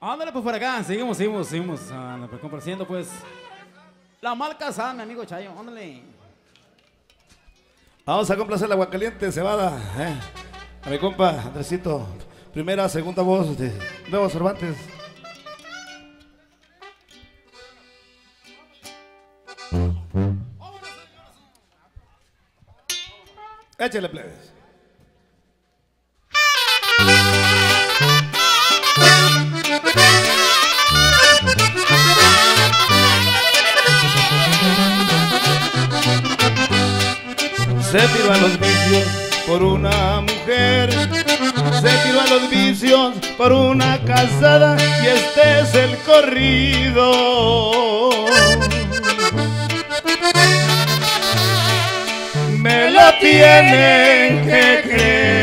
Ándale pues por acá, seguimos, seguimos, seguimos. Ándale, pues compartiendo pues la mal casada, mi amigo Chayo, ándale. Vamos a complacer la agua caliente, cebada. eh. A mi compa Andresito. Primera, segunda voz de Nuevo Cervantes. Échale, plebes. Se tiró a los vicios por una mujer. Se tiró a los vicios por una casada. Y este es el corrido. Me lo tienen que creer.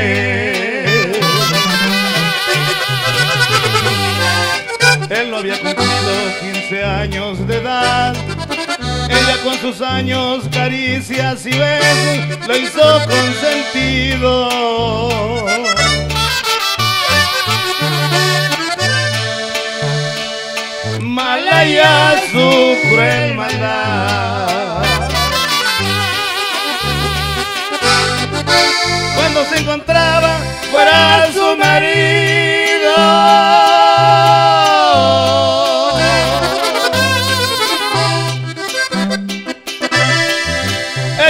Sus años, caricias y besos lo hizo con sentido. Mala ya su cruel maldad.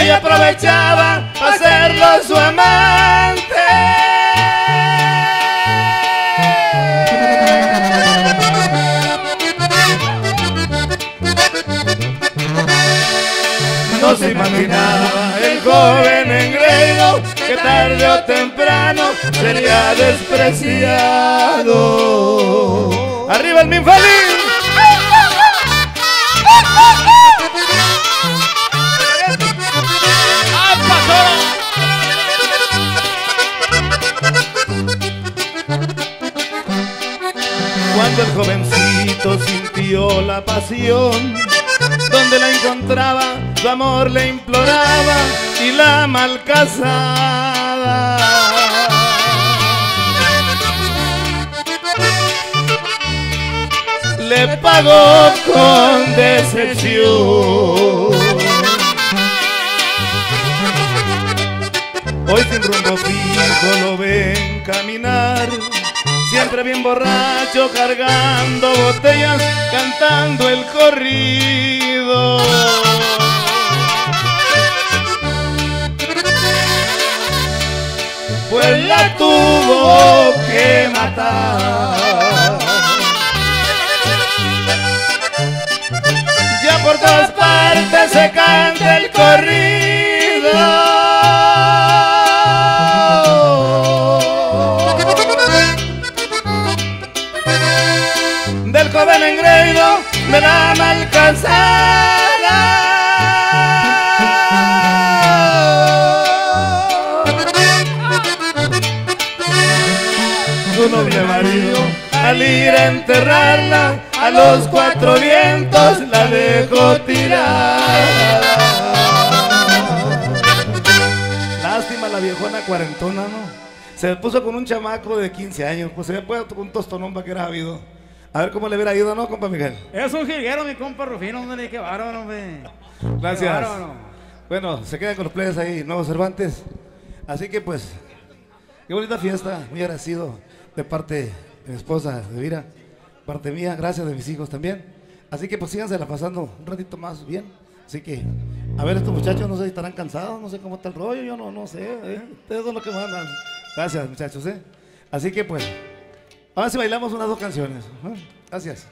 Ella aprovechaba para hacerlo su amante. No se imaginaba el joven engreído que tarde o temprano sería despreciado. ¡Arriba el infeliz! El jovencito sintió la pasión, donde la encontraba, su amor le imploraba y la malcasada. Le pagó con decepción. Hoy sin rumbo fijo lo ven caminar Siempre bien borracho, cargando botellas, cantando el corrido. Pues la tuvo que matar. Corrido del engreído de la malcasada. Su noble marido, al ir a enterrarla, a los cuatro vientos la dejó tirada. Lástima la viejona cuarentona, ¿no? Se puso con un chamaco de 15 años, pues se había puesto con un tostonón que era habido. A ver cómo le hubiera ido, ¿no, compa Miguel? Es un jilguero, mi compa Rufino, hombre, qué bárbaro, hombre. Gracias. bárbaro. Bueno, se quedan con los players ahí, nuevos Cervantes. Así que pues, qué bonita fiesta, muy agradecido de parte de mi esposa, de Vira, parte mía, gracias de mis hijos también. Así que pues síganse la pasando un ratito más bien. Así que, a ver, estos muchachos no sé si estarán cansados, no sé cómo está el rollo, yo no, no sé, ¿eh? ustedes son los que mandan. Gracias muchachos, ¿eh? Así que pues, a ver si bailamos unas dos canciones. Gracias.